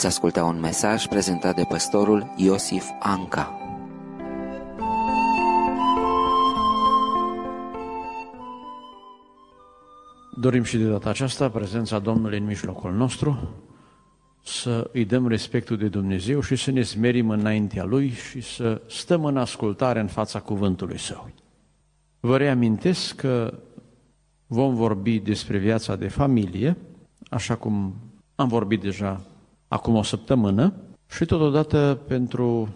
Veți asculta un mesaj prezentat de pastorul Iosif Anca. Dorim și de data aceasta prezența Domnului în mijlocul nostru, să îi dăm respectul de Dumnezeu și să ne smerim înaintea Lui și să stăm în ascultare în fața cuvântului Său. Vă reamintesc că vom vorbi despre viața de familie, așa cum am vorbit deja acum o săptămână, și totodată pentru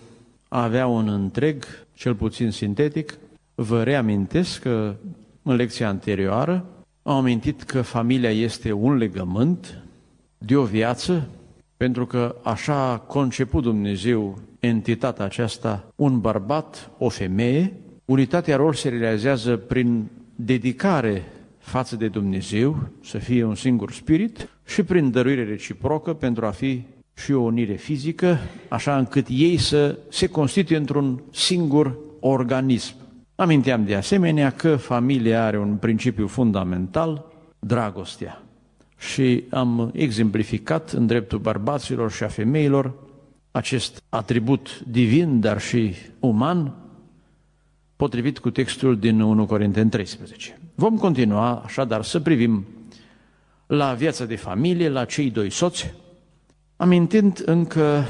a avea un întreg, cel puțin sintetic, vă reamintesc că în lecția anterioară am amintit că familia este un legământ de o viață, pentru că așa a conceput Dumnezeu entitatea aceasta, un bărbat, o femeie, unitatea lor se realizează prin dedicare față de Dumnezeu, să fie un singur spirit, și prin dăruire reciprocă pentru a fi și o unire fizică, așa încât ei să se constituie într-un singur organism. Aminteam de asemenea că familia are un principiu fundamental, dragostea. Și am exemplificat în dreptul bărbaților și a femeilor acest atribut divin, dar și uman, potrivit cu textul din 1 Corinteni 13. Vom continua așadar să privim la viața de familie, la cei doi soți, amintind încă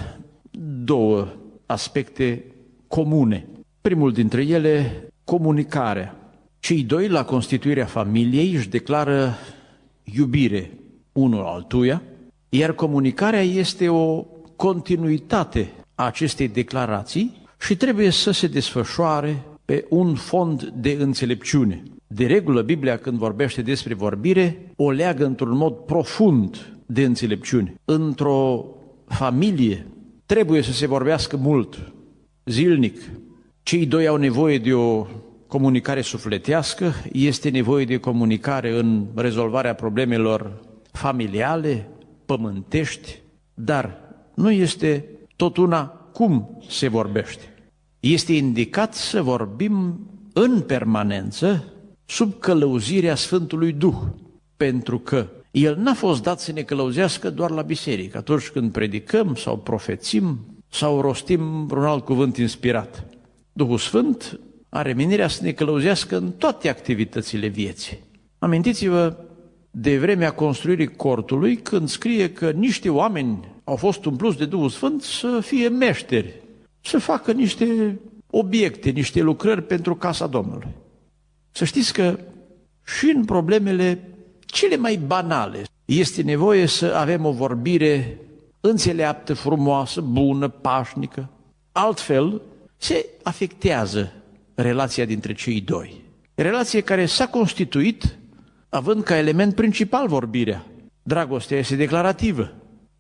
două aspecte comune. Primul dintre ele, comunicarea. Cei doi, la constituirea familiei, își declară iubire unul altuia, iar comunicarea este o continuitate a acestei declarații și trebuie să se desfășoare pe un fond de înțelepciune. De regulă, Biblia, când vorbește despre vorbire, o leagă într-un mod profund de înțelepciune. Într-o familie trebuie să se vorbească mult, zilnic. Cei doi au nevoie de o comunicare sufletească, este nevoie de comunicare în rezolvarea problemelor familiale, pământești, dar nu este tot una cum se vorbește. Este indicat să vorbim în permanență sub călăuzirea Sfântului Duh, pentru că El n-a fost dat să ne călăuzească doar la biserică, atunci când predicăm sau profețim sau rostim vreun alt cuvânt inspirat. Duhul Sfânt are menirea să ne călăuzească în toate activitățile vieții. Amintiți-vă de vremea construirii cortului, când scrie că niște oameni au fost umpluți de Duhul Sfânt să fie meșteri, să facă niște obiecte, niște lucrări pentru casa Domnului. Să știți că și în problemele cele mai banale este nevoie să avem o vorbire înțeleaptă, frumoasă, bună, pașnică. Altfel, se afectează relația dintre cei doi. Relație care s-a constituit având ca element principal vorbirea. Dragostea este declarativă.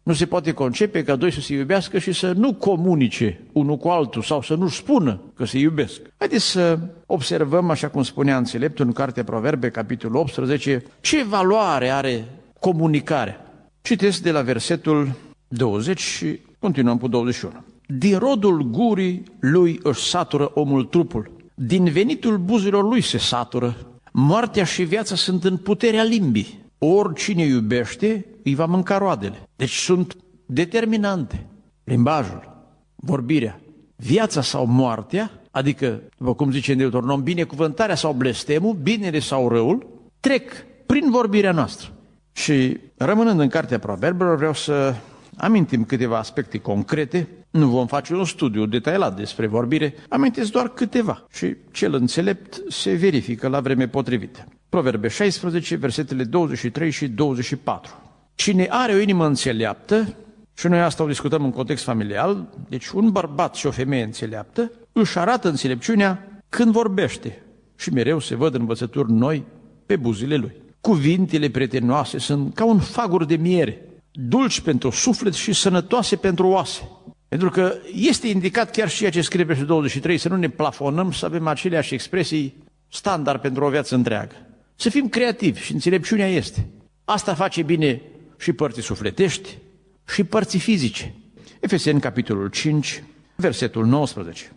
Nu se poate concepe ca doi să se iubească și să nu comunice unul cu altul sau să nu spună că se iubesc. Haideți să observăm, așa cum spunea înțeleptul în Cartea Proverbe, capitolul 18, ce valoare are comunicarea. Citesc de la versetul 20 și continuăm cu 21. Din rodul gurii lui își satură omul trupul, din venitul buzilor lui se satură. Moartea și viața sunt în puterea limbii. Oricine iubește, îi va mânca roadele. Deci sunt determinante. Limbajul, vorbirea, viața sau moartea, adică, după cum zice în Deuteronom, binecuvântarea sau blestemul, binele sau răul, trec prin vorbirea noastră. Și rămânând în Cartea Proverbelor, vreau să amintim câteva aspecte concrete. Nu vom face un studiu detailat despre vorbire, amintesc doar câteva și cel înțelept se verifică la vreme potrivită. Proverbe 16, versetele 23 și 24. Cine are o inimă înțeleaptă, și noi asta o discutăm în context familial, deci un bărbat și o femeie înțeleaptă își arată înțelepciunea când vorbește și mereu se văd învățături noi pe buzile lui. Cuvintele prietenoase sunt ca un fagur de miere, dulci pentru suflet și sănătoase pentru oase. Pentru că este indicat chiar și ceea ce scrie pe 23, să nu ne plafonăm, să avem aceleași expresii standard pentru o viață întreagă. Să fim creativi și înțelepciunea este. Asta face bine și părții sufletești și părții fizice. Efeseni, capitolul 5, versetul 19.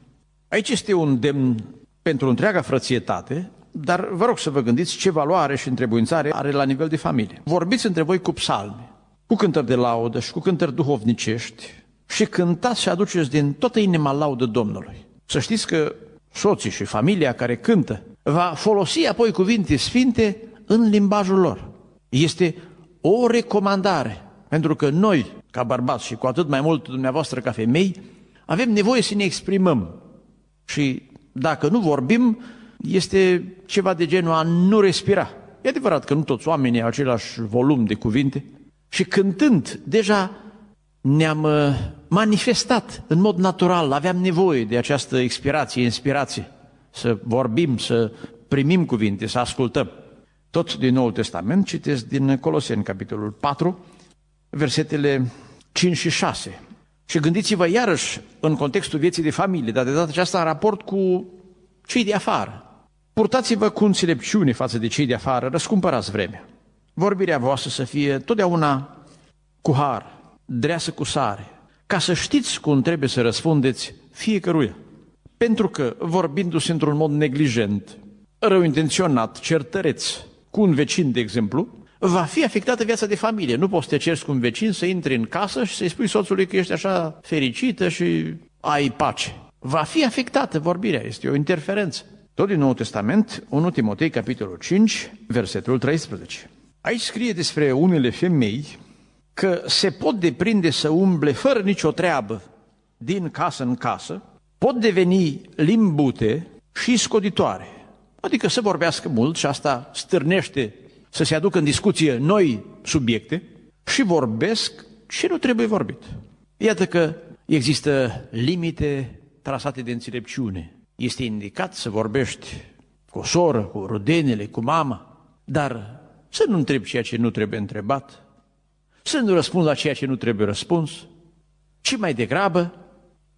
Aici este un demn pentru întreaga frățietate, dar vă rog să vă gândiți ce valoare și întrebuințare are la nivel de familie. Vorbiți între voi cu psalme, cu cântări de laudă și cu cântări duhovnicești și cântați și aduceți din toată inima laudă Domnului. Să știți că soții și familia care cântă va folosi apoi cuvinte sfinte în limbajul lor. Este o recomandare, pentru că noi, ca bărbați și cu atât mai mult dumneavoastră ca femei, avem nevoie să ne exprimăm. Și dacă nu vorbim, este ceva de genul a nu respira. E adevărat că nu toți oamenii au același volum de cuvinte și cântând, deja ne-am uh, manifestat în mod natural, aveam nevoie de această expirație, inspirație, să vorbim, să primim cuvinte, să ascultăm. Tot din Noul Testament citesc din Coloseni, capitolul 4, versetele 5 și 6. Și gândiți-vă iarăși în contextul vieții de familie, dar de data aceasta în raport cu cei de afară. Purtați-vă cu înțelepciune față de cei de afară, răscumpărați vremea. Vorbirea voastră să fie totdeauna cu har, dreasă cu sare, ca să știți cum trebuie să răspundeți fiecăruia. Pentru că, vorbindu-se într-un mod neglijent, rău intenționat, certăreț, cu un vecin, de exemplu, va fi afectată viața de familie. Nu poți să te cerți cu un vecin, să intri în casă și să-i spui soțului că ești așa fericită și ai pace. Va fi afectată vorbirea, este o interferență. Tot din Noul Testament, 1 Timotei, capitolul 5, versetul 13. Aici scrie despre unele femei că se pot deprinde să umble fără nicio treabă din casă în casă, pot deveni limbute și scoditoare. Adică să vorbească mult și asta stârnește să se aducă în discuție noi subiecte și vorbesc și nu trebuie vorbit. Iată că există limite trasate de înțelepciune. Este indicat să vorbești cu o soră, cu rudenele, cu mama, dar să nu întrebi ceea ce nu trebuie întrebat, să nu răspund la ceea ce nu trebuie răspuns, ci mai degrabă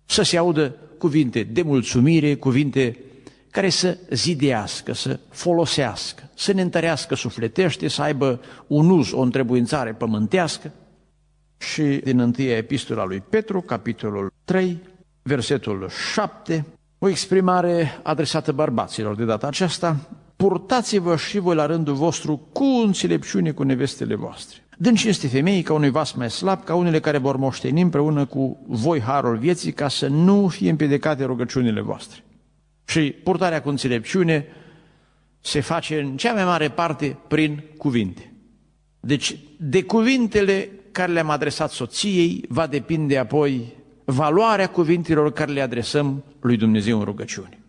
să se audă cuvinte de mulțumire, cuvinte care să zidească, să folosească, să ne întărească sufletește, să aibă un uz, o întrebuințare pământească. Și din întâia epistola lui Petru, capitolul 3, versetul 7, o exprimare adresată bărbaților de data aceasta, purtați-vă și voi la rândul vostru cu înțelepciune cu nevestele voastre. Dând cinste femeii ca unui vas mai slab, ca unele care vor moșteni împreună cu voi harul vieții, ca să nu fie împiedicate rugăciunile voastre. Și purtarea cu înțelepciune se face în cea mai mare parte prin cuvinte. Deci, de cuvintele care le-am adresat soției, va depinde apoi valoarea cuvintelor care le adresăm lui Dumnezeu în rugăciune.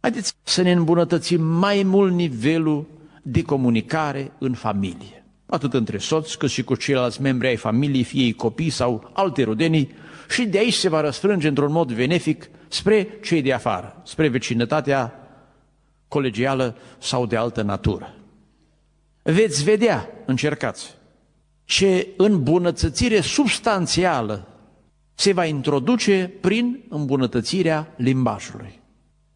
Haideți să ne îmbunătățim mai mult nivelul de comunicare în familie. Atât între soți, cât și cu ceilalți membri ai familiei, fie ei copii sau alte rudenii, și de aici se va răsfrânge într-un mod benefic spre cei de afară, spre vecinătatea colegială sau de altă natură. Veți vedea, încercați, ce îmbunătățire substanțială se va introduce prin îmbunătățirea limbajului.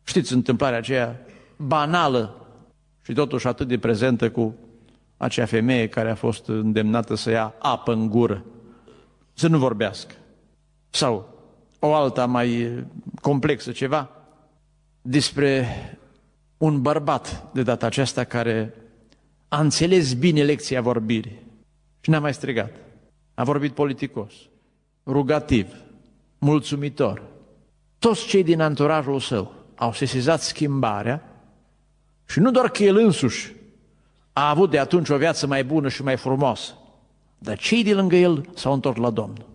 Știți întâmplarea aceea banală și totuși atât de prezentă cu acea femeie care a fost îndemnată să ia apă în gură, să nu vorbească. Sau o alta mai complexă ceva despre un bărbat de data aceasta care a înțeles bine lecția vorbirii și n-a mai strigat. A vorbit politicos, rugativ, mulțumitor. Toți cei din anturajul său au sesizat schimbarea și nu doar că el însuși a avut de atunci o viață mai bună și mai frumoasă, dar cei de lângă el s-au întors la Domnul.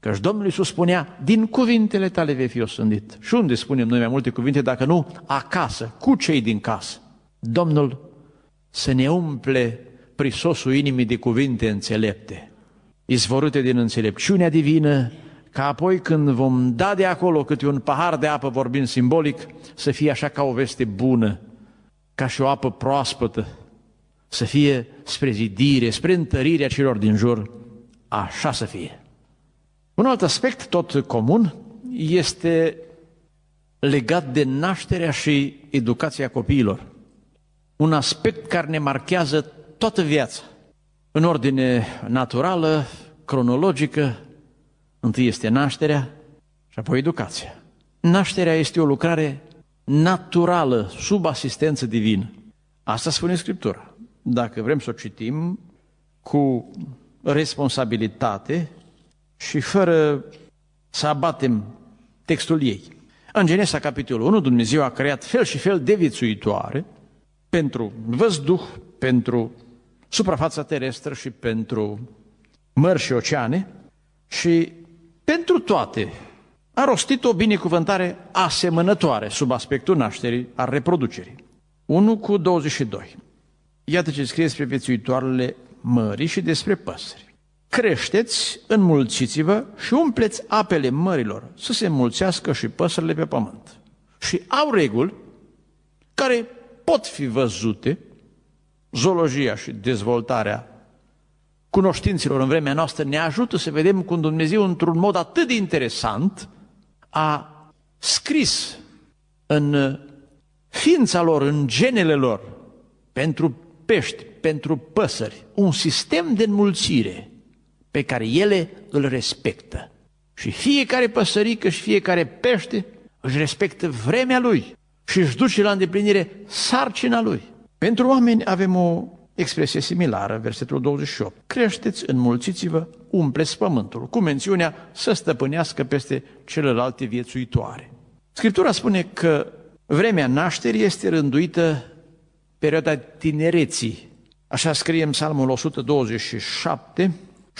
Căci Domnul Iisus spunea, din cuvintele tale vei fi osândit. Și unde spunem noi mai multe cuvinte, dacă nu, acasă, cu cei din casă. Domnul să ne umple prisosul inimii de cuvinte înțelepte, izvorâte din înțelepciunea divină, ca apoi când vom da de acolo câte un pahar de apă, vorbind simbolic, să fie așa ca o veste bună, ca și o apă proaspătă, să fie spre zidire, spre întărirea celor din jur, așa să fie. Un alt aspect tot comun este legat de nașterea și educația copiilor. Un aspect care ne marchează toată viața. În ordine naturală, cronologică, întâi este nașterea și apoi educația. Nașterea este o lucrare naturală, sub asistență divină. Asta spune Scriptura. Dacă vrem să o citim cu responsabilitate și fără să abatem textul ei. În Genesa, capitolul 1, Dumnezeu a creat fel și fel de viețuitoare pentru văzduh, pentru suprafața terestră și pentru mări și oceane și pentru toate a rostit o binecuvântare asemănătoare sub aspectul nașterii, a reproducerii. 1 cu 22. Iată ce scrie despre viețuitoarele mării și despre păsări. Creșteți, înmulțiți-vă și umpleți apele mărilor, să se înmulțească și păsările pe pământ. Și au reguli care pot fi văzute, zoologia și dezvoltarea cunoștinților în vremea noastră ne ajută să vedem cum Dumnezeu, într-un mod atât de interesant, a scris în ființa lor, în genele lor, pentru pești, pentru păsări, un sistem de înmulțire pe care ele îl respectă. Și fiecare păsărică și fiecare pește își respectă vremea lui și își duce la îndeplinire sarcina lui. Pentru oameni avem o expresie similară, versetul 28. Creșteți, înmulțiți-vă, umpleți pământul, cu mențiunea să stăpânească peste celelalte viețuitoare. Scriptura spune că vremea nașterii este rânduită perioada tinereții. Așa scrie în Psalmul 127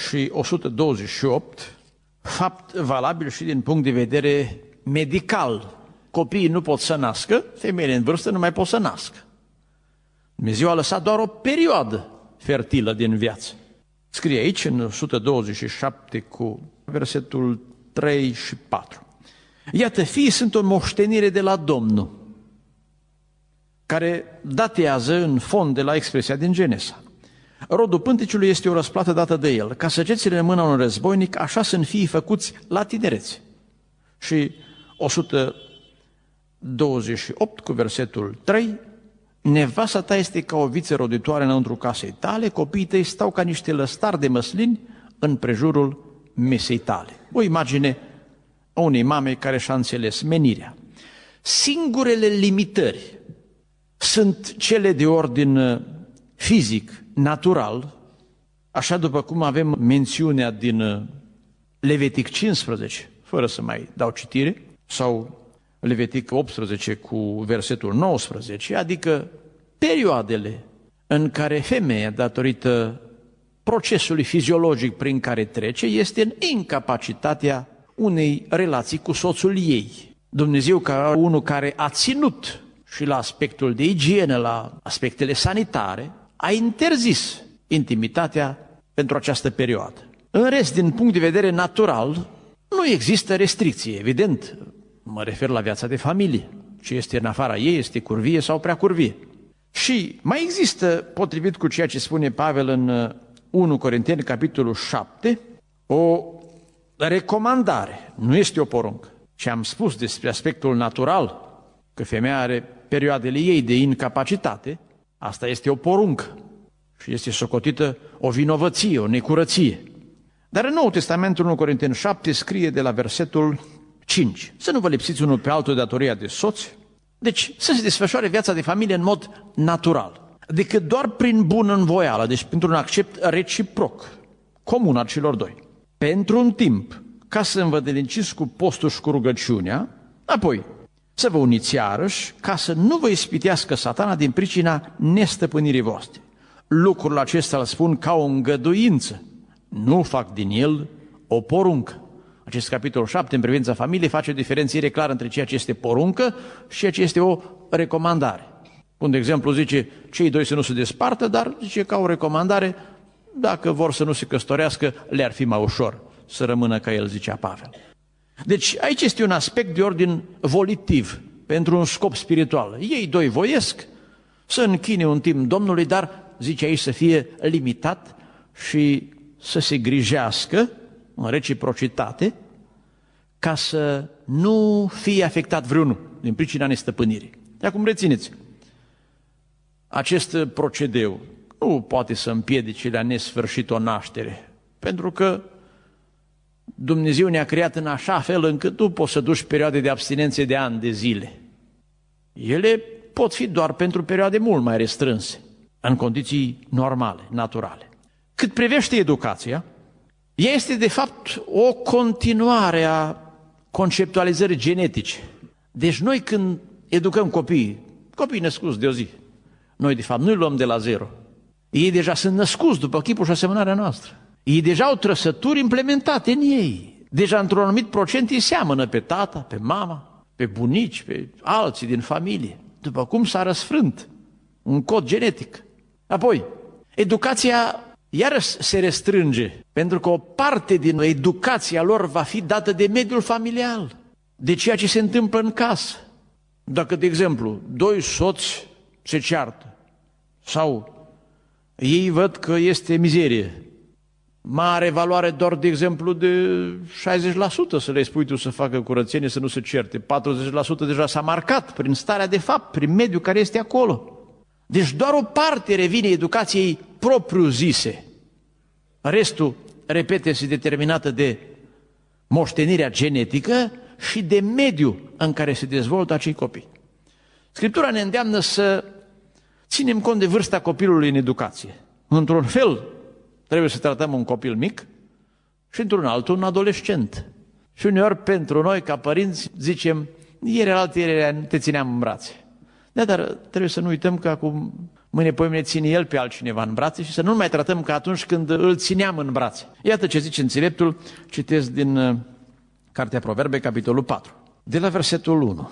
și 128, fapt valabil și din punct de vedere medical. Copiii nu pot să nască, femeile în vârstă nu mai pot să nască. Dumnezeu a lăsat doar o perioadă fertilă din viață. Scrie aici, în 127, cu versetul 3 și 4. Iată, fiii sunt o moștenire de la Domnul, care datează în fond de la expresia din Genesa. Rodul pânteciului este o răsplată dată de el. Ca săgețile în mâna unui războinic, așa sunt fiii făcuți la tinerețe. Și 128 cu versetul 3, nevasta ta este ca o viță roditoare înăuntru casei tale, copiii tăi stau ca niște lăstari de măslini în prejurul mesei tale. O imagine a unei mame care și-a înțeles menirea. Singurele limitări sunt cele de ordin uh, fizic, natural, așa după cum avem mențiunea din uh, Levitic 15, fără să mai dau citire, sau Levitic 18 cu versetul 19, adică perioadele în care femeia, datorită procesului fiziologic prin care trece, este în incapacitatea unei relații cu soțul ei. Dumnezeu ca unul care a ținut și la aspectul de igienă, la aspectele sanitare, a interzis intimitatea pentru această perioadă. În rest, din punct de vedere natural, nu există restricție, evident. Mă refer la viața de familie. Ce este în afara ei este curvie sau prea curvie. Și mai există, potrivit cu ceea ce spune Pavel în 1 uh, Corinteni, capitolul 7, o recomandare, nu este o poruncă. Ce am spus despre aspectul natural, că femeia are perioadele ei de incapacitate, asta este o poruncă și este socotită o vinovăție, o necurăție. Dar în Noul Testamentul 1 Corinteni 7 scrie de la versetul 5. Să nu vă lipsiți unul pe altul datoria de soț, deci să se desfășoare viața de familie în mod natural, decât doar prin bună învoială, deci pentru un accept reciproc, comun al celor doi. Pentru un timp, ca să învădeliciți cu postul și cu rugăciunea, apoi să vă uniți iarăși ca să nu vă ispitească satana din pricina nestăpânirii voastre. Lucrul acesta îl spun ca o îngăduință, nu fac din el o poruncă. Acest capitol 7 în privința familiei face o diferențiere clară între ceea ce este poruncă și ceea ce este o recomandare. Un de exemplu zice, cei doi să nu se despartă, dar zice ca o recomandare, dacă vor să nu se căsătorească, le-ar fi mai ușor să rămână ca el, zicea Pavel. Deci aici este un aspect de ordin volitiv, pentru un scop spiritual. Ei doi voiesc să închine un timp Domnului, dar, zice aici, să fie limitat și să se grijească în reciprocitate ca să nu fie afectat vreunul din pricina nestăpânirii. De acum rețineți, acest procedeu nu poate să împiedice la nesfârșit o naștere, pentru că Dumnezeu ne-a creat în așa fel încât nu poți să duci perioade de abstinențe de ani, de zile. Ele pot fi doar pentru perioade mult mai restrânse, în condiții normale, naturale. Cât privește educația, ea este de fapt o continuare a conceptualizării genetice. Deci noi când educăm copiii, copiii născuți de o zi, noi de fapt nu-i luăm de la zero. Ei deja sunt născuți după chipul și asemănarea noastră. Ei deja au trăsături implementate în ei. Deja într-un anumit procent îi seamănă pe tata, pe mama, pe bunici, pe alții din familie. După cum s-a răsfrânt un cod genetic. Apoi, educația iarăși se restrânge, pentru că o parte din educația lor va fi dată de mediul familial, de ceea ce se întâmplă în casă. Dacă, de exemplu, doi soți se ceartă sau ei văd că este mizerie, mare valoare doar, de exemplu, de 60% să le spui tu să facă curățenie, să nu se certe. 40% deja s-a marcat prin starea de fapt, prin mediul care este acolo. Deci doar o parte revine educației propriu-zise. Restul, repete, este determinată de moștenirea genetică și de mediul în care se dezvoltă acei copii. Scriptura ne îndeamnă să ținem cont de vârsta copilului în educație. Într-un fel, trebuie să tratăm un copil mic și într-un altul un adolescent. Și uneori pentru noi, ca părinți, zicem, ieri alte ieri te țineam în brațe. Da, dar trebuie să nu uităm că acum mâine pe mine ține el pe altcineva în brațe și să nu mai tratăm ca atunci când îl țineam în brațe. Iată ce zice înțeleptul, citesc din uh, Cartea Proverbe, capitolul 4, de la versetul 1.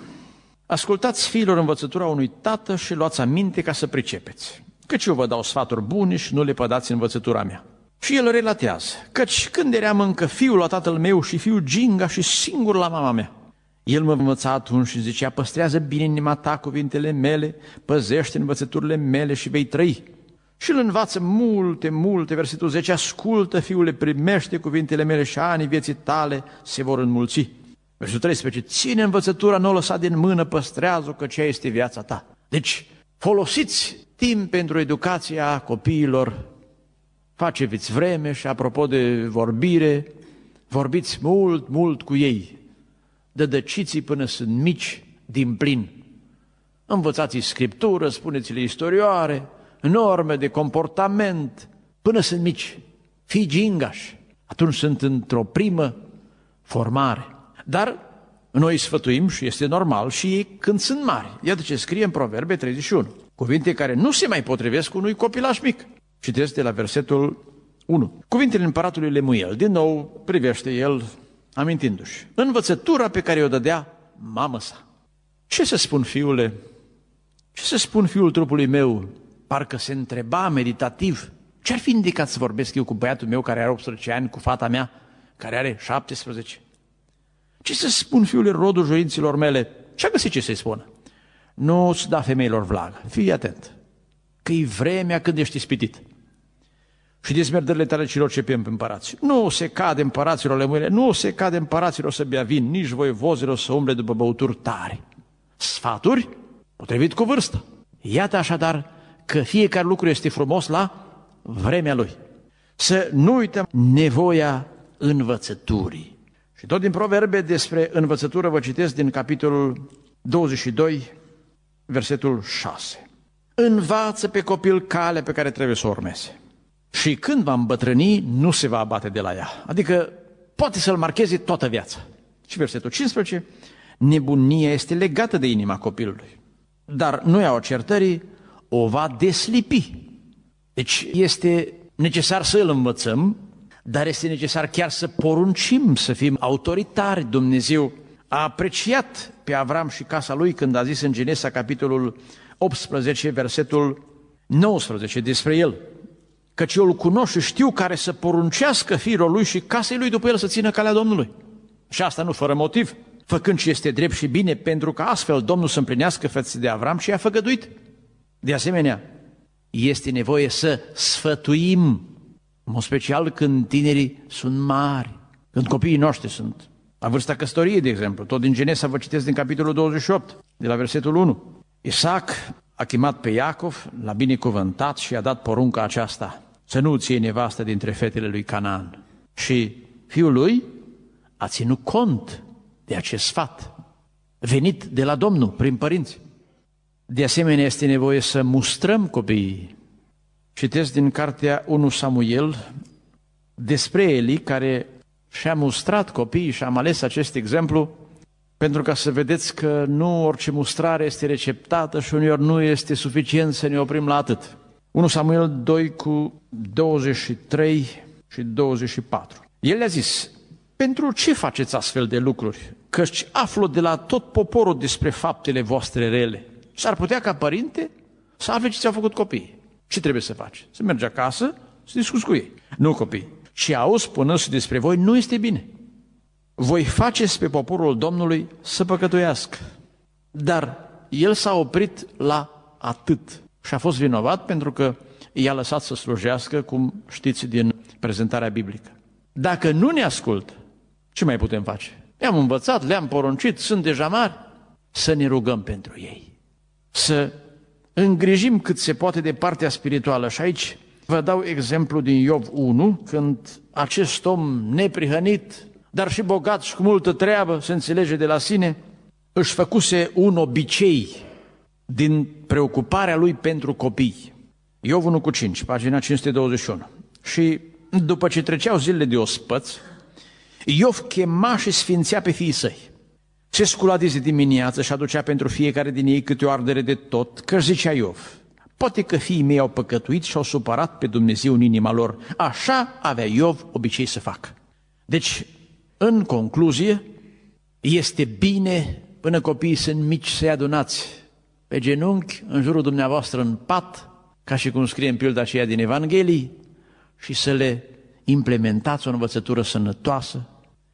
Ascultați fiilor învățătura unui tată și luați aminte ca să pricepeți. Căci eu vă dau sfaturi bune și nu le pădați învățătura mea. Și el relatează, căci când eram încă fiul la tatăl meu și fiul ginga și singur la mama mea, el mă învăța atunci și zicea, păstrează bine inima ta cuvintele mele, păzește învățăturile mele și vei trăi. Și îl învață multe, multe, versetul 10, ascultă, fiule, primește cuvintele mele și anii vieții tale se vor înmulți. Versetul 13, ține învățătura, nu o lăsa din mână, păstrează-o, că cea este viața ta. Deci, folosiți timp pentru educația copiilor, faceți vreme și apropo de vorbire, vorbiți mult, mult cu ei, dădăciți până sunt mici din plin. Învățați scriptură, spuneți-le istorioare, norme de comportament, până sunt mici. Fii gingași. Atunci sunt într-o primă formare. Dar noi sfătuim și este normal și ei când sunt mari. Iată ce scrie în Proverbe 31. Cuvinte care nu se mai potrivesc unui copilaș mic. Citesc de la versetul 1. Cuvintele împăratului Lemuel. Din nou privește el amintindu-și. Învățătura pe care o dădea mamă sa. Ce să spun, fiule? Ce să spun, fiul trupului meu? Parcă se întreba meditativ. Ce-ar fi indicat să vorbesc eu cu băiatul meu care are 18 ani, cu fata mea care are 17? Ce să spun, fiule, rodul joinților mele? Ce-a găsit ce să-i spună? Nu-ți da femeilor vlagă. Fii atent. Că e vremea când ești ispitit. Și dezmerdările tale celor ce pe împărați. Nu se cade împăraților lemurile, nu se cade împăraților să bea vin, nici voi vozilor să umble după băuturi tare. Sfaturi potrivit cu vârstă. Iată așadar că fiecare lucru este frumos la vremea lui. Să nu uităm nevoia învățăturii. Și tot din proverbe despre învățătură vă citesc din capitolul 22, versetul 6. Învață pe copil cale pe care trebuie să o urmeze. Și când va îmbătrâni, nu se va abate de la ea. Adică poate să-l marcheze toată viața. Și versetul 15, nebunia este legată de inima copilului. Dar nu iau certării, o va deslipi. Deci este necesar să îl învățăm, dar este necesar chiar să poruncim, să fim autoritari. Dumnezeu a apreciat pe Avram și casa lui când a zis în Genesa, capitolul 18, versetul 19 despre el. Căci eu îl cunosc și știu care să poruncească fiilor lui și casei lui după el să țină calea Domnului. Și asta nu fără motiv, făcând ce este drept și bine, pentru că astfel Domnul să împlinească fețe de Avram și a făgăduit. De asemenea, este nevoie să sfătuim, în mod special când tinerii sunt mari, când copiii noștri sunt la vârsta căsătoriei, de exemplu. Tot din Genesa vă citesc din capitolul 28, de la versetul 1. Isaac a chemat pe Iacov, l-a binecuvântat și a dat porunca aceasta, să nu ție nevastă dintre fetele lui Canaan. Și fiul lui a ținut cont de acest sfat, venit de la Domnul, prin părinți. De asemenea, este nevoie să mustrăm copiii, Citesc din cartea 1 Samuel despre Eli, care și-a mustrat copiii și am ales acest exemplu pentru ca să vedeți că nu orice mustrare este receptată și uneori nu este suficient să ne oprim la atât. 1 Samuel 2 cu 23 și 24. El le-a zis, pentru ce faceți astfel de lucruri? Căci aflu de la tot poporul despre faptele voastre rele. S-ar putea ca părinte să afle ce ți-au făcut copiii. Ce trebuie să faci? Să mergi acasă, să discuți cu ei. Nu copii. Și auzi spunându despre voi, nu este bine. Voi faceți pe poporul Domnului să păcătuiască. Dar el s-a oprit la atât și a fost vinovat pentru că i-a lăsat să slujească, cum știți din prezentarea biblică. Dacă nu ne ascultă, ce mai putem face? I-am învățat, le-am poruncit, sunt deja mari, să ne rugăm pentru ei. Să îngrijim cât se poate de partea spirituală. Și aici vă dau exemplu din Iov 1, când acest om neprihănit, dar și bogat și cu multă treabă, se înțelege de la sine, își făcuse un obicei din preocuparea lui pentru copii. Iov 1 cu 5, pagina 521. Și după ce treceau zilele de ospăț, Iov chema și sfințea pe fiii săi. Se scula de zi dimineață și aducea pentru fiecare din ei câte o ardere de tot, că zicea Iov, poate că fiii mei au păcătuit și au supărat pe Dumnezeu în inima lor. Așa avea Iov obicei să facă. Deci, în concluzie, este bine până copiii sunt mici să-i adunați pe genunchi, în jurul dumneavoastră în pat, ca și cum scrie în pilda aceea din Evanghelii, și să le implementați o învățătură sănătoasă,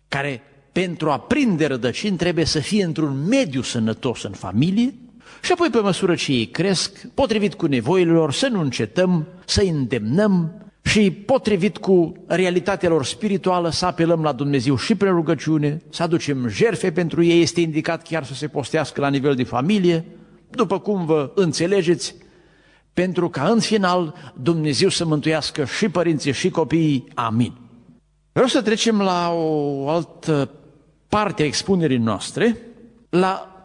care pentru a prinde rădăcini trebuie să fie într-un mediu sănătos în familie și apoi pe măsură ce ei cresc, potrivit cu nevoile lor, să nu încetăm, să îndemnăm și potrivit cu realitatea lor spirituală să apelăm la Dumnezeu și prin rugăciune, să aducem jerfe pentru ei, este indicat chiar să se postească la nivel de familie, după cum vă înțelegeți, pentru ca în final Dumnezeu să mântuiască și părinții și copiii. Amin. Vreau să trecem la o altă parte a expunerii noastre, la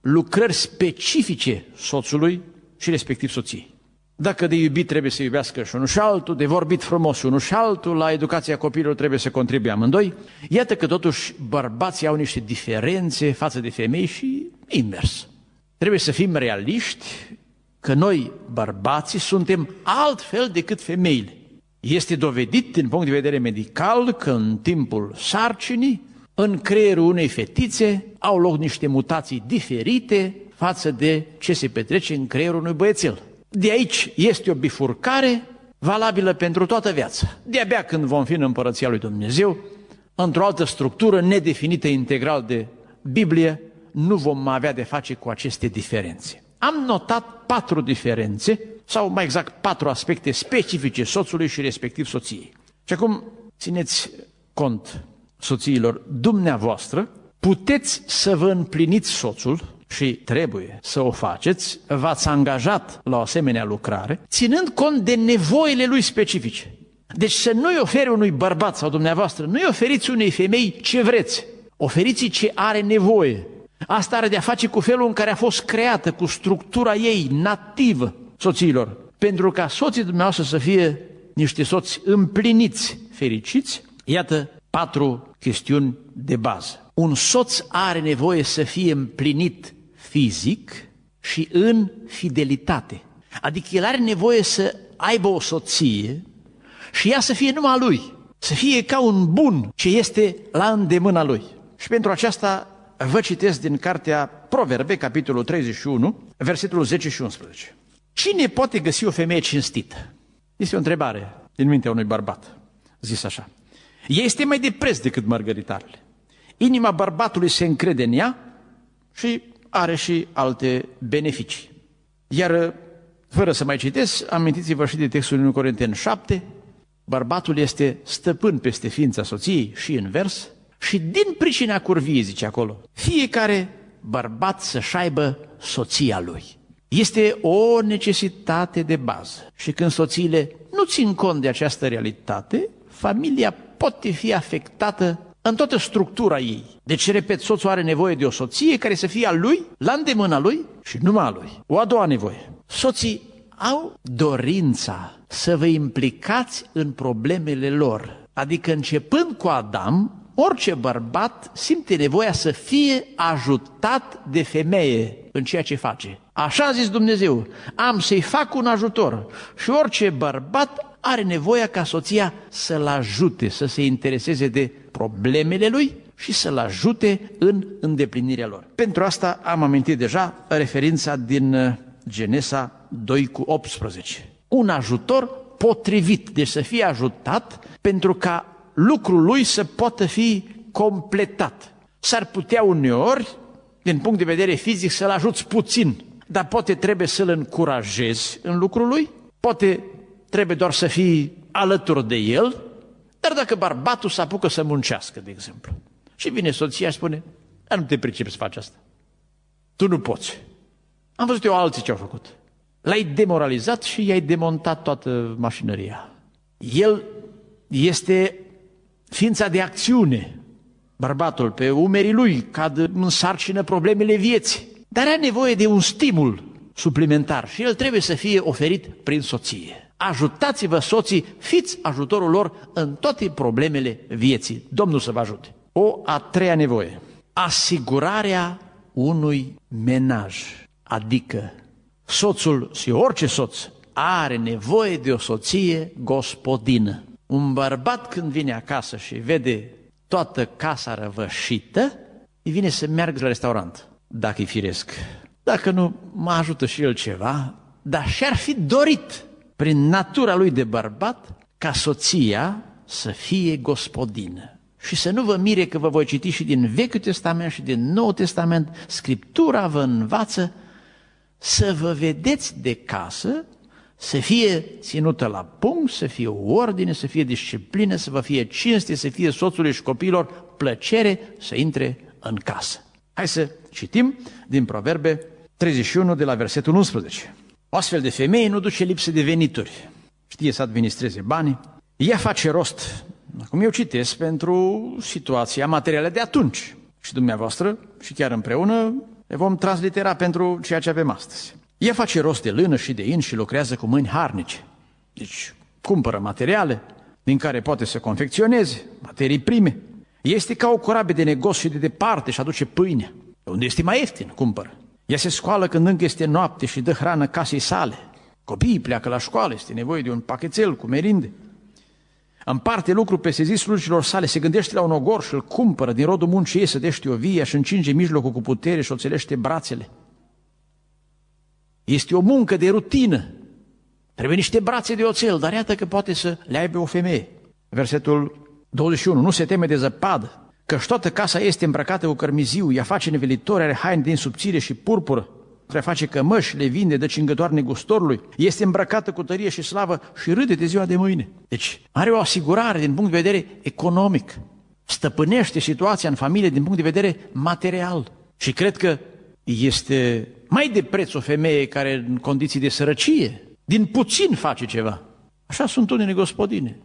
lucrări specifice soțului și respectiv soției. Dacă de iubit trebuie să iubească și unul și altul, de vorbit frumos unul și altul, la educația copilului trebuie să contribuie amândoi, iată că totuși bărbații au niște diferențe față de femei și invers. Trebuie să fim realiști că noi, bărbații, suntem altfel decât femeile. Este dovedit din punct de vedere medical că în timpul sarcinii, în creierul unei fetițe, au loc niște mutații diferite față de ce se petrece în creierul unui băiețel. De aici este o bifurcare valabilă pentru toată viața. De-abia când vom fi în împărăția lui Dumnezeu, într-o altă structură nedefinită integral de Biblie, nu vom avea de face cu aceste diferențe. Am notat patru diferențe, sau mai exact patru aspecte specifice soțului și respectiv soției. Și acum țineți cont, soțiilor, dumneavoastră, puteți să vă împliniți soțul și trebuie să o faceți, v-ați angajat la o asemenea lucrare, ținând cont de nevoile lui specifice. Deci să nu-i oferi unui bărbat sau dumneavoastră, nu-i oferiți unei femei ce vreți, oferiți ce are nevoie. Asta are de-a face cu felul în care a fost creată, cu structura ei nativă soțiilor. Pentru ca soții dumneavoastră să fie niște soți împliniți, fericiți, iată patru chestiuni de bază. Un soț are nevoie să fie împlinit fizic și în fidelitate. Adică el are nevoie să aibă o soție și ea să fie numai lui, să fie ca un bun ce este la îndemâna lui. Și pentru aceasta vă citesc din cartea Proverbe, capitolul 31, versetul 10 și 11. Cine poate găsi o femeie cinstită? Este o întrebare din mintea unui bărbat, zis așa. Ea este mai de preț decât margaritarele. Inima bărbatului se încrede în ea și are și alte beneficii. Iar, fără să mai citesc, amintiți-vă și de textul 1 Corinteni 7, bărbatul este stăpân peste ființa soției și invers, și din pricina curviei, zice acolo, fiecare bărbat să-și aibă soția lui. Este o necesitate de bază. Și când soțiile nu țin cont de această realitate, familia poate fi afectată în toată structura ei. Deci, repet, soțul are nevoie de o soție care să fie a lui, la îndemâna lui și numai a lui. O a doua nevoie. Soții au dorința să vă implicați în problemele lor. Adică începând cu Adam, orice bărbat simte nevoia să fie ajutat de femeie în ceea ce face. Așa a zis Dumnezeu, am să-i fac un ajutor și orice bărbat are nevoia ca soția să-l ajute, să se intereseze de problemele lui și să-l ajute în îndeplinirea lor. Pentru asta am amintit deja referința din uh, Genesa 2 cu 18. Un ajutor potrivit, deci să fie ajutat pentru ca lucrul lui să poată fi completat. S-ar putea uneori, din punct de vedere fizic, să-l ajuți puțin, dar poate trebuie să-l încurajezi în lucrul lui, poate trebuie doar să fii alături de el, dar dacă bărbatul se apucă să muncească, de exemplu, și vine soția și spune, nu te pricepi să faci asta. Tu nu poți. Am văzut eu alții ce au făcut. L-ai demoralizat și i-ai demontat toată mașinăria. El este ființa de acțiune. Bărbatul pe umerii lui cad în sarcină problemele vieții. Dar are nevoie de un stimul suplimentar și el trebuie să fie oferit prin soție. Ajutați-vă soții, fiți ajutorul lor în toate problemele vieții. Domnul să vă ajute. O a treia nevoie, asigurarea unui menaj, adică soțul și orice soț are nevoie de o soție gospodină. Un bărbat când vine acasă și vede toată casa răvășită, îi vine să meargă la restaurant, dacă-i firesc. Dacă nu, mă ajută și el ceva, dar și-ar fi dorit, prin natura lui de bărbat, ca soția să fie gospodină. Și să nu vă mire că vă voi citi și din Vechiul Testament și din Noul Testament, Scriptura vă învață să vă vedeți de casă, să fie ținută la punct, să fie ordine, să fie disciplină, să vă fie cinste, să fie soțului și copiilor plăcere să intre în casă. Hai să citim din Proverbe 31 de la versetul 11. O astfel de femeie nu duce lipsă de venituri. Știe să administreze banii. Ea face rost Acum eu citesc pentru situația materială de atunci. Și dumneavoastră, și chiar împreună, le vom translitera pentru ceea ce avem astăzi. Ea face rost de lână și de in și lucrează cu mâini harnice. Deci cumpără materiale din care poate să confecționeze, materii prime. Este ca o corabie de negos și de departe și aduce pâine. Unde este mai ieftin, cumpără. Ea se scoală când încă este noapte și dă hrană casei sale. Copiii pleacă la școală, este nevoie de un pachetel cu merinde. Împarte lucru pe zi slujilor sale, se gândește la un ogor și îl cumpără din rodul muncii ei, să dește o vie și încinge mijlocul cu putere și o țelește brațele. Este o muncă de rutină. Trebuie niște brațe de oțel, dar iată că poate să le aibă o femeie. Versetul 21. Nu se teme de zăpadă, căci toată casa este îmbrăcată cu cărmiziu, ea face nevelitori, are haine din subțire și purpură, face cămăși, le vinde, dă cingătoare negustorului, este îmbrăcată cu tărie și slavă și râde de ziua de mâine. Deci are o asigurare din punct de vedere economic, stăpânește situația în familie din punct de vedere material. Și cred că este mai de preț o femeie care în condiții de sărăcie, din puțin face ceva. Așa sunt unele gospodine.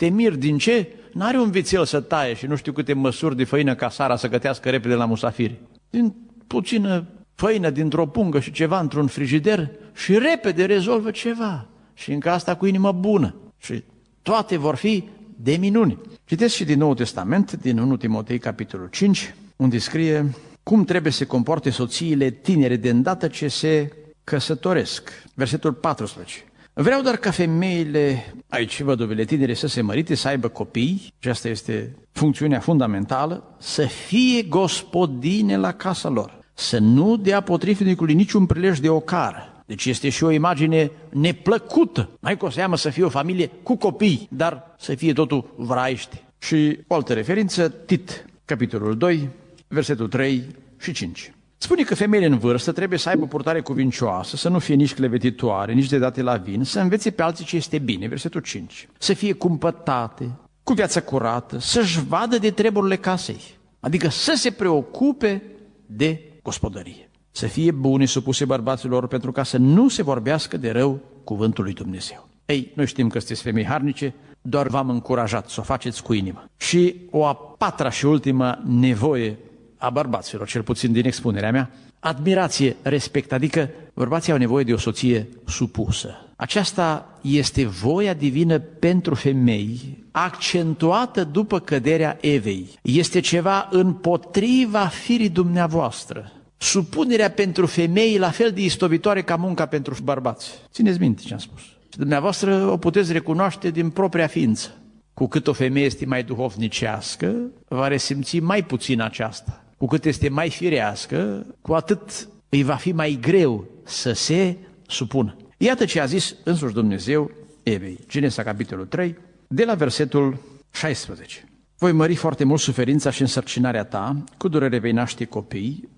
Te mir din ce? N-are un vițel să taie și nu știu câte măsuri de făină ca Sara să gătească repede la musafiri. Din puțină făină dintr-o pungă și ceva într-un frigider și repede rezolvă ceva. Și încă asta cu inimă bună. Și toate vor fi de minuni. Citesc și din Noul Testament, din 1 Timotei, capitolul 5, unde scrie cum trebuie să se comporte soțiile tinere de îndată ce se căsătoresc. Versetul 14. Vreau doar ca femeile, aici văduvele tinere, să se mărite, să aibă copii, și asta este funcțiunea fundamentală, să fie gospodine la casa lor să nu dea potrivnicului niciun prilej de ocar. Deci este și o imagine neplăcută. Mai cu o seamă să fie o familie cu copii, dar să fie totul vraiște. Și o altă referință, Tit, capitolul 2, versetul 3 și 5. Spune că femeile în vârstă trebuie să aibă purtare cuvincioasă, să nu fie nici clevetitoare, nici de date la vin, să învețe pe alții ce este bine, versetul 5. Să fie cumpătate, cu viața curată, să-și vadă de treburile casei. Adică să se preocupe de gospodărie. Să fie bune supuse bărbaților pentru ca să nu se vorbească de rău cuvântul lui Dumnezeu. Ei, noi știm că sunteți femei harnice, doar v-am încurajat să o faceți cu inimă. Și o a patra și ultima nevoie a bărbaților, cel puțin din expunerea mea, admirație, respect, adică bărbații au nevoie de o soție supusă. Aceasta este voia divină pentru femei, accentuată după căderea Evei. Este ceva împotriva firii dumneavoastră. Supunerea pentru femei la fel de istovitoare ca munca pentru bărbați. Țineți minte ce am spus. Și dumneavoastră o puteți recunoaște din propria ființă. Cu cât o femeie este mai duhovnicească, va resimți mai puțin aceasta. Cu cât este mai firească, cu atât îi va fi mai greu să se supună. Iată ce a zis însuși Dumnezeu Evei. Genesa, capitolul 3, de la versetul 16. Voi mări foarte mult suferința și însărcinarea ta, cu durere vei naște copii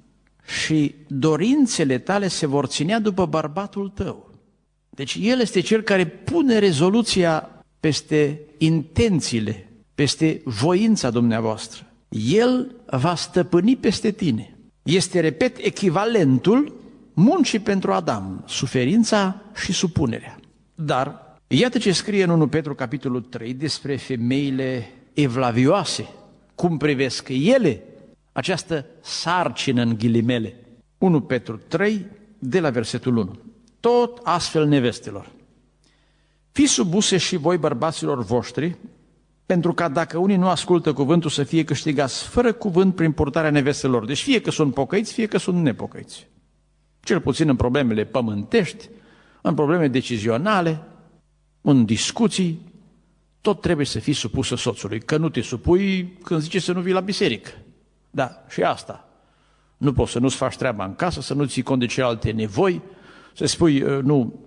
și dorințele tale se vor ținea după bărbatul tău. Deci el este cel care pune rezoluția peste intențiile, peste voința dumneavoastră. El va stăpâni peste tine. Este, repet, echivalentul muncii pentru Adam, suferința și supunerea. Dar, iată ce scrie în 1 Petru, capitolul 3, despre femeile evlavioase, cum privesc ele această sarcină în ghilimele. 1 Petru 3, de la versetul 1. Tot astfel nevestelor. Fiți subuse și voi bărbaților voștri, pentru ca dacă unii nu ascultă cuvântul să fie câștigați fără cuvânt prin purtarea nevestelor. Deci fie că sunt pocăiți, fie că sunt nepocăiți. Cel puțin în problemele pământești, în probleme decizionale, în discuții, tot trebuie să fii supusă soțului. Că nu te supui când zice să nu vii la biserică. Da, și asta. Nu poți să nu-ți faci treaba în casă, să nu ții cont de celelalte nevoi, să spui, ă, nu,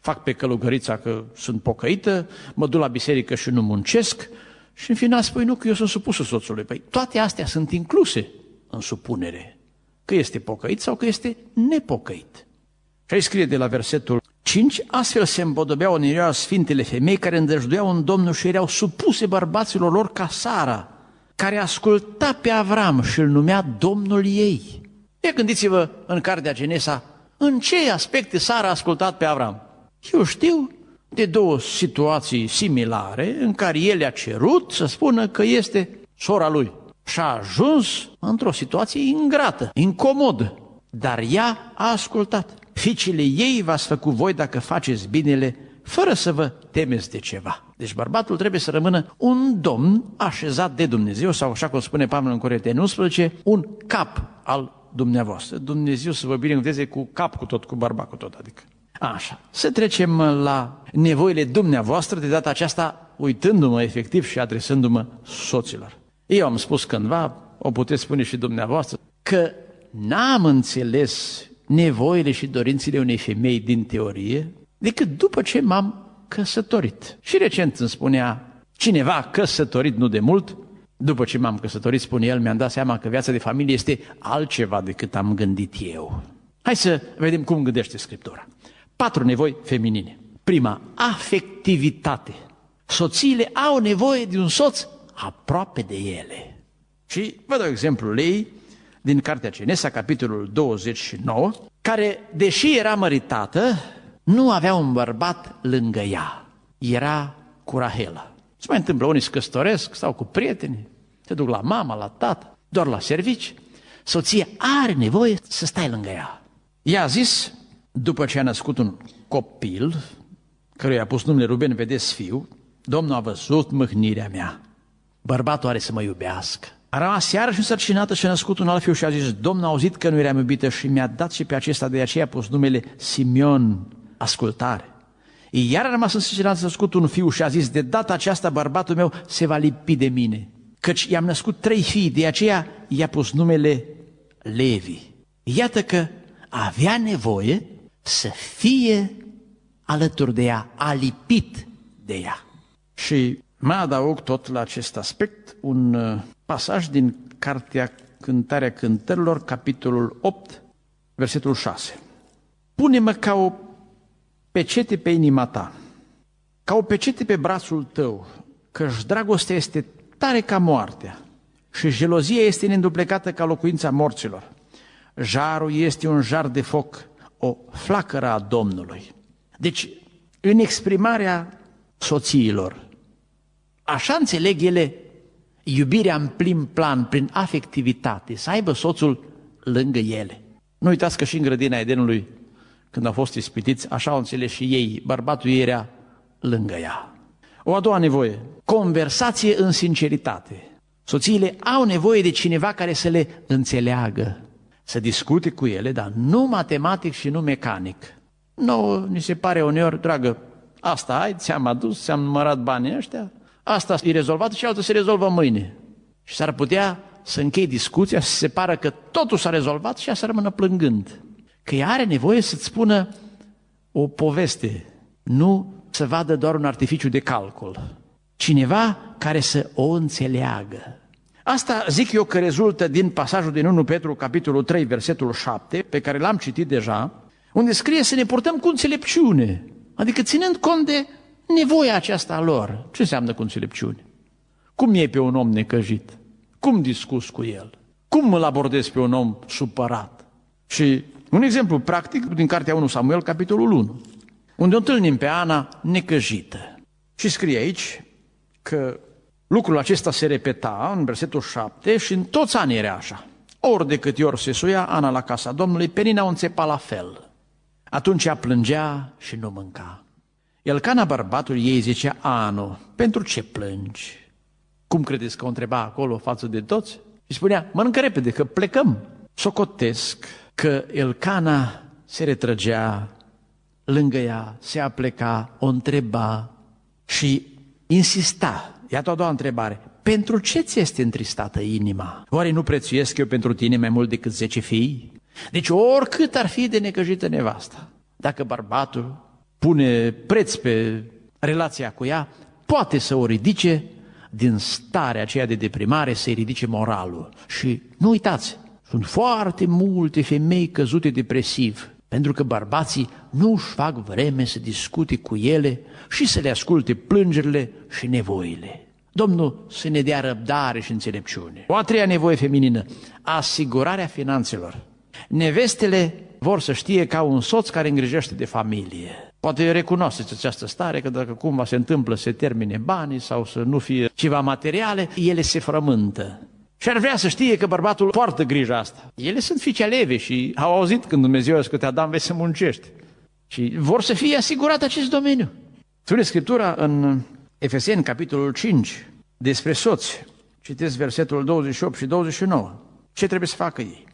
fac pe călugărița că sunt pocăită, mă duc la biserică și nu muncesc și în final spui, nu, că eu sunt supusă soțului. Păi toate astea sunt incluse în supunere, că este pocăit sau că este nepocăit. Și aici scrie de la versetul 5, astfel se împodobeau în sfintele femei care îndrăjduiau în Domnul și erau supuse bărbaților lor ca Sara, care asculta pe Avram și îl numea Domnul ei. E gândiți-vă în cartea Genesa, în ce aspecte Sara a ascultat pe Avram? Eu știu de două situații similare în care el a cerut să spună că este sora lui. Și a ajuns într-o situație ingrată, incomodă, dar ea a ascultat. Ficile ei v-ați făcut voi dacă faceți binele fără să vă temeți de ceva. Deci bărbatul trebuie să rămână un domn așezat de Dumnezeu sau așa cum spune Pavel în Corinteni 11, un cap al dumneavoastră. Dumnezeu să vă binecuvânteze cu cap cu tot, cu bărbat cu tot, adică. Așa, să trecem la nevoile dumneavoastră, de data aceasta uitându-mă efectiv și adresându-mă soților. Eu am spus cândva, o puteți spune și dumneavoastră, că n-am înțeles nevoile și dorințele unei femei din teorie, decât după ce m-am căsătorit. Și recent îmi spunea cineva căsătorit nu de mult, după ce m-am căsătorit, spune el, mi-am dat seama că viața de familie este altceva decât am gândit eu. Hai să vedem cum gândește Scriptura. Patru nevoi feminine. Prima, afectivitate. Soțiile au nevoie de un soț aproape de ele. Și vă dau exemplul ei din Cartea Cenesa, capitolul 29, care, deși era măritată, nu avea un bărbat lângă ea. Era cu Rahela. Se mai întâmplă, unii se căsătoresc, stau cu prieteni, se duc la mama, la tată, doar la servici. Soția are nevoie să stai lângă ea. Ea a zis, după ce a născut un copil, căruia a pus numele Ruben, vedeți fiu, Domnul a văzut mâhnirea mea. Bărbatul are să mă iubească. A rămas iarăși însărcinată și a născut un alt fiu și a zis, Domnul a auzit că nu eram iubită și mi-a dat și pe acesta, de aceea a pus numele Simeon, ascultare. Iar a rămas însărcinată, a născut un fiu și a zis, de data aceasta bărbatul meu se va lipi de mine. Căci i-am născut trei fii, de aceea i-a pus numele Levi. Iată că avea nevoie să fie alături de ea, a lipit de ea. Și mă adaug tot la acest aspect un uh, pasaj din Cartea Cântarea Cântărilor, capitolul 8, versetul 6. Pune-mă ca o pecete pe inima ta, ca o pecete pe brațul tău, căci dragostea este tare ca moartea și gelozia este neînduplecată ca locuința morților. Jarul este un jar de foc o flacără a Domnului. Deci, în exprimarea soțiilor, așa înțeleg ele iubirea în plin plan, prin afectivitate, să aibă soțul lângă ele. Nu uitați că și în grădina Edenului, când au fost ispitiți, așa au înțeles și ei, bărbatul ei era lângă ea. O a doua nevoie, conversație în sinceritate. Soțiile au nevoie de cineva care să le înțeleagă, să discute cu ele, dar nu matematic și nu mecanic. Nu, ni se pare uneori, dragă, asta ai, ți-am adus, ți-am numărat banii ăștia, asta e rezolvat și altul se rezolvă mâine. Și s-ar putea să închei discuția, să se pară că totul s-a rezolvat și ea să rămână plângând. Că ea are nevoie să-ți spună o poveste, nu să vadă doar un artificiu de calcul. Cineva care să o înțeleagă. Asta zic eu că rezultă din pasajul din 1 Petru, capitolul 3, versetul 7, pe care l-am citit deja, unde scrie să ne purtăm cu înțelepciune, adică ținând cont de nevoia aceasta a lor. Ce înseamnă cu înțelepciune? Cum e pe un om necăjit? Cum discus cu el? Cum îl abordez pe un om supărat? Și un exemplu practic din cartea 1 Samuel, capitolul 1, unde o întâlnim pe Ana necăjită. Și scrie aici că lucrul acesta se repeta în versetul 7 și în toți anii era așa. Ori de câte ori se suia Ana la casa Domnului, Penina o înțepa la fel. Atunci ea plângea și nu mânca. El cana bărbatul ei zicea, Anu, pentru ce plângi? Cum credeți că o întreba acolo față de toți? Și spunea, mănâncă repede, că plecăm. Socotesc că Elcana se retrăgea lângă ea, se apleca, o întreba și insista. Iată a doua întrebare. Pentru ce ți este întristată inima? Oare nu prețuiesc eu pentru tine mai mult decât zece fii? Deci oricât ar fi de necăjită nevasta, dacă bărbatul pune preț pe relația cu ea, poate să o ridice din starea aceea de deprimare, să-i ridice moralul. Și nu uitați, sunt foarte multe femei căzute depresiv, pentru că bărbații nu își fac vreme să discute cu ele și să le asculte plângerile și nevoile. Domnul să ne dea răbdare și înțelepciune. O a treia nevoie feminină, asigurarea finanțelor. Nevestele vor să știe ca un soț care îngrijește de familie. Poate recunoașteți această stare că dacă cumva se întâmplă să termine banii sau să nu fie ceva materiale, ele se frământă. Și ar vrea să știe că bărbatul poartă grija asta. Ele sunt fiice aleve și au auzit când Dumnezeu a că te-a dat, vei să muncești. Și vor să fie asigurat acest domeniu. Spune Scriptura în Efeseni, capitolul 5, despre soți. Citesc versetul 28 și 29. Ce trebuie să facă ei?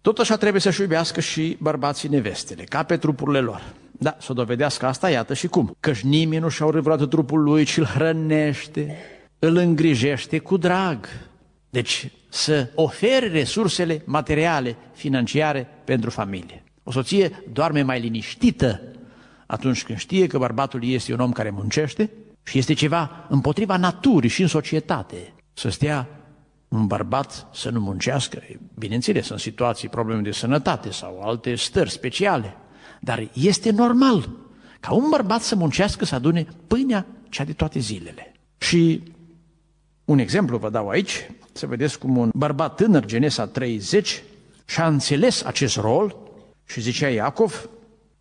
Tot așa trebuie să-și iubească și bărbații nevestele, ca pe trupurile lor. Da, să dovedească asta, iată și cum. Căci nimeni nu și-a urât trupul lui, ci îl hrănește, îl îngrijește cu drag. Deci să ofere resursele materiale, financiare pentru familie. O soție doarme mai liniștită atunci când știe că bărbatul este un om care muncește și este ceva împotriva naturii și în societate. Să stea un bărbat să nu muncească. Bineînțeles, sunt situații, probleme de sănătate sau alte stări speciale. Dar este normal ca un bărbat să muncească, să adune pâinea cea de toate zilele. Și un exemplu vă dau aici, să vedeți cum un bărbat tânăr, Genesa 30, și-a înțeles acest rol și zicea Iacov,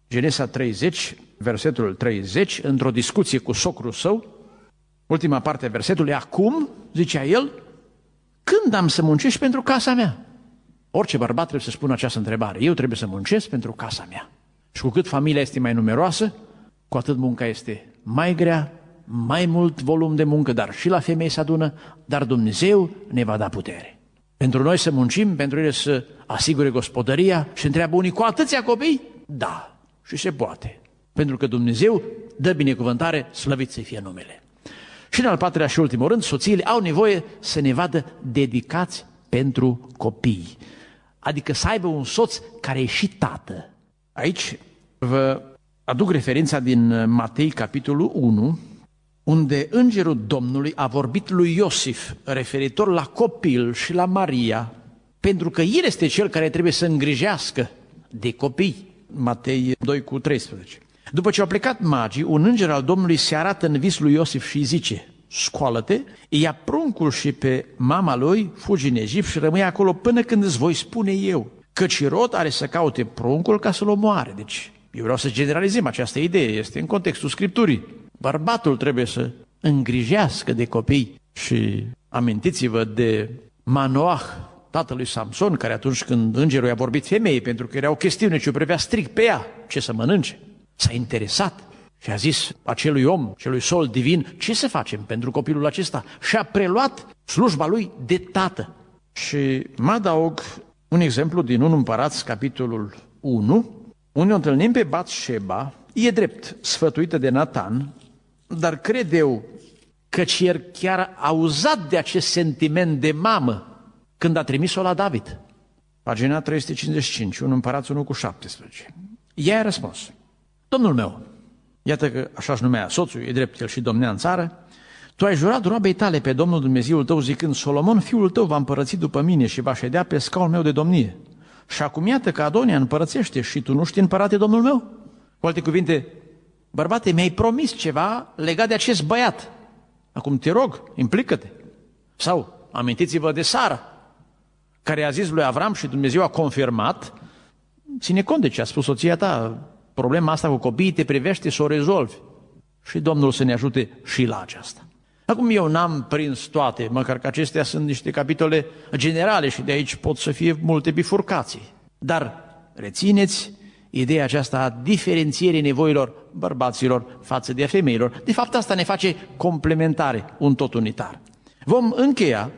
Genesa 30, versetul 30, într-o discuție cu socrul său, ultima parte a versetului, acum, zicea el, când am să muncesc pentru casa mea? Orice bărbat trebuie să spună această întrebare. Eu trebuie să muncesc pentru casa mea. Și cu cât familia este mai numeroasă, cu atât munca este mai grea, mai mult volum de muncă, dar și la femei se adună, dar Dumnezeu ne va da putere. Pentru noi să muncim, pentru ele să asigure gospodăria și întreabă unii cu atâția copii? Da, și se poate. Pentru că Dumnezeu dă binecuvântare, slăvit să fie numele. Și în al patrulea și ultimul rând, soțiile au nevoie să ne vadă dedicați pentru copii. Adică să aibă un soț care e și tată. Aici vă aduc referința din Matei, capitolul 1, unde îngerul Domnului a vorbit lui Iosif referitor la copil și la Maria, pentru că el este cel care trebuie să îngrijească de copii. Matei 2 cu 13. După ce au plecat magii, un înger al Domnului se arată în vis lui Iosif și îi zice, scoală-te, ia pruncul și pe mama lui, fugi în Egipt și rămâi acolo până când îți voi spune eu. Căci Rod are să caute pruncul ca să-l omoare. Deci, eu vreau să generalizăm această idee, este în contextul Scripturii. Bărbatul trebuie să îngrijească de copii și Amintiți-vă de Manoah, tatălui Samson, care atunci când îngerul i-a vorbit femeii, pentru că era o chestiune ce o privea strict pe ea, ce să mănânce, s-a interesat și a zis acelui om, celui sol divin, ce să facem pentru copilul acesta? Și a preluat slujba lui de tată. Și mă adaug un exemplu din 1 Împărați, capitolul 1, unde o întâlnim pe Batșeba, e drept, sfătuită de Nathan, dar cred eu că el chiar a uzat de acest sentiment de mamă când a trimis-o la David. Pagina 355, un împărat 1 cu 17. Ea a răspuns, Domnul meu, iată că așa își numea soțul, e drept, el și domnea în țară, tu ai jurat roabei tale pe Domnul Dumnezeul tău zicând, Solomon, fiul tău, va împărăți după mine și va ședea pe scaunul meu de domnie. Și acum iată că Adonia împărățește și tu nu știi împărate, Domnul meu? Cu alte cuvinte, bărbate, mi-ai promis ceva legat de acest băiat. Acum te rog, implică-te. Sau amintiți-vă de Sara, care a zis lui Avram și Dumnezeu a confirmat, ține cont de ce a spus soția ta, problema asta cu copiii te privește să o rezolvi. Și Domnul să ne ajute și la aceasta. Acum eu n-am prins toate, măcar că acestea sunt niște capitole generale și de aici pot să fie multe bifurcații. Dar rețineți ideea aceasta a diferențierii nevoilor bărbaților față de femeilor. De fapt, asta ne face complementare, un tot unitar. Vom încheia,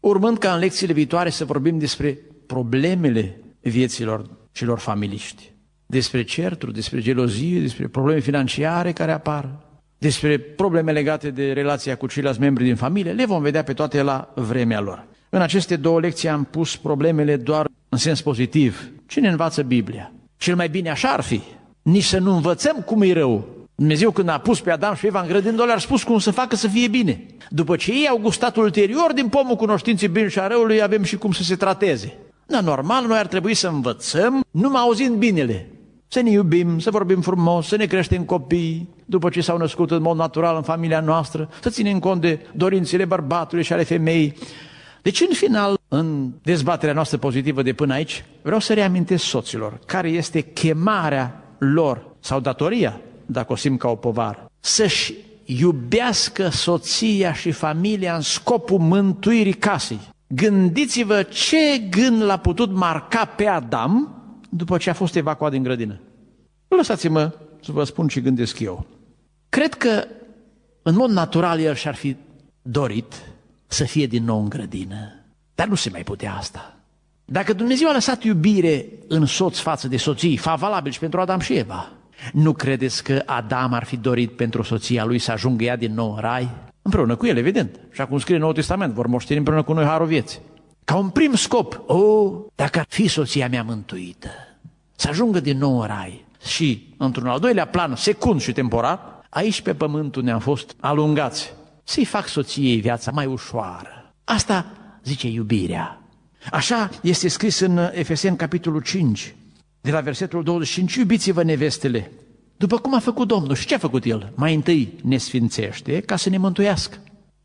urmând ca în lecțiile viitoare să vorbim despre problemele vieților celor familiști. Despre certuri, despre gelozie, despre probleme financiare care apar, despre probleme legate de relația cu ceilalți membri din familie, le vom vedea pe toate la vremea lor. În aceste două lecții am pus problemele doar în sens pozitiv. Cine învață Biblia? Cel mai bine așa ar fi. Nici să nu învățăm cum e rău. Dumnezeu când a pus pe Adam și Eva în grădină, le-a spus cum să facă să fie bine. După ce ei au gustat ulterior din pomul cunoștinței bine și a răului, avem și cum să se trateze. Da, normal, noi ar trebui să învățăm numai auzind binele. Să ne iubim, să vorbim frumos, să ne creștem copii, după ce s-au născut în mod natural în familia noastră, să ținem cont de dorințele bărbatului și ale femeii. Deci, în final, în dezbaterea noastră pozitivă de până aici, vreau să reamintesc soților care este chemarea lor sau datoria, dacă o simt ca o povară, să-și iubească soția și familia în scopul mântuirii casei. Gândiți-vă ce gând l-a putut marca pe Adam după ce a fost evacuat din grădină. Lăsați-mă să vă spun ce gândesc eu. Cred că, în mod natural, el și-ar fi dorit să fie din nou în grădină. Dar nu se mai putea asta. Dacă Dumnezeu a lăsat iubire în soț față de soții, fa valabil și pentru Adam și Eva, nu credeți că Adam ar fi dorit pentru soția lui să ajungă ea din nou în rai? Împreună cu el, evident. Și acum scrie Noul Testament, vor moșteni împreună cu noi harul vieții. Ca un prim scop, o, oh, dacă ar fi soția mea mântuită, să ajungă din nou în rai. Și, într-un al doilea plan, secund și temporar, aici pe pământul ne-am fost alungați. Să-i fac soției viața mai ușoară. Asta zice iubirea. Așa este scris în Efeseni capitolul 5, de la versetul 25, iubiți-vă nevestele, după cum a făcut Domnul. Și ce a făcut El? Mai întâi ne sfințește ca să ne mântuiască.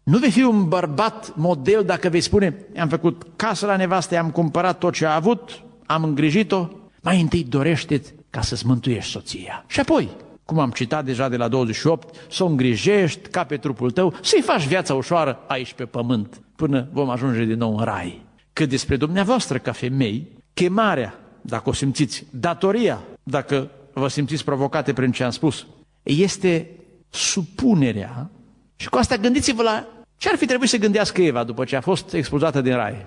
Nu vei fi un bărbat model dacă vei spune, am făcut casă la nevastă, am cumpărat tot ce a avut, am îngrijit-o. Mai întâi dorește ca să-ți mântuiești soția. Și apoi, cum am citat deja de la 28, să o îngrijești ca pe trupul tău, să-i faci viața ușoară aici pe pământ, până vom ajunge din nou în rai. Cât despre dumneavoastră ca femei, chemarea, dacă o simțiți, datoria, dacă vă simțiți provocate prin ce am spus, este supunerea. Și cu asta gândiți-vă la ce ar fi trebuit să gândească Eva după ce a fost expulzată din rai.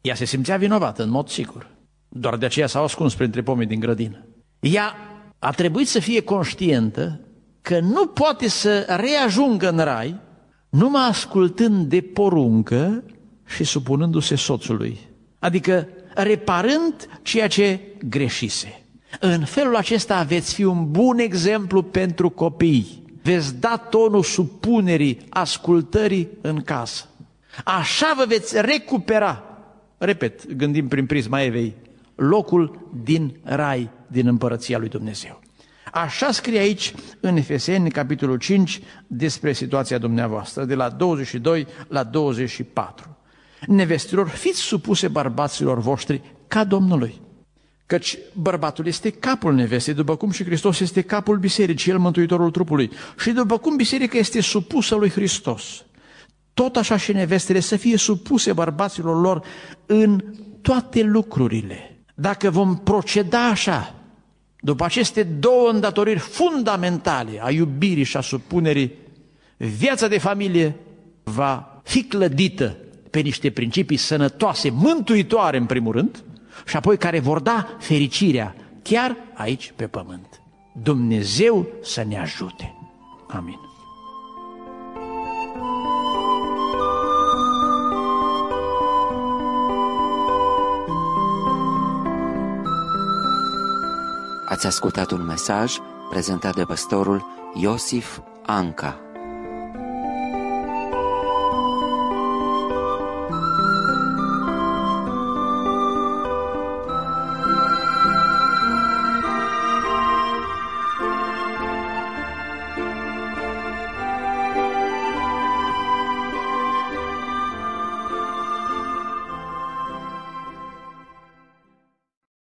Ea se simțea vinovată, în mod sigur. Doar de aceea s-a ascuns printre pomii din grădină. Ea a trebuit să fie conștientă că nu poate să reajungă în rai numai ascultând de poruncă și supunându-se soțului. Adică reparând ceea ce greșise. În felul acesta veți fi un bun exemplu pentru copii. Veți da tonul supunerii, ascultării în casă. Așa vă veți recupera, repet, gândim prin prisma Evei, locul din rai, din împărăția lui Dumnezeu. Așa scrie aici în Efeseni, capitolul 5, despre situația dumneavoastră, de la 22 la 24. Nevestilor, fiți supuse bărbaților voștri ca Domnului. Căci bărbatul este capul nevestei, după cum și Hristos este capul bisericii, el mântuitorul trupului. Și după cum biserica este supusă lui Hristos. tot așa și nevestele să fie supuse bărbaților lor în toate lucrurile. Dacă vom proceda așa, după aceste două îndatoriri fundamentale a iubirii și a supunerii, viața de familie va fi clădită pe niște principii sănătoase, mântuitoare în primul rând, și apoi care vor da fericirea chiar aici pe pământ. Dumnezeu să ne ajute. Amin. Ați ascultat un mesaj prezentat de pastorul Iosif Anca.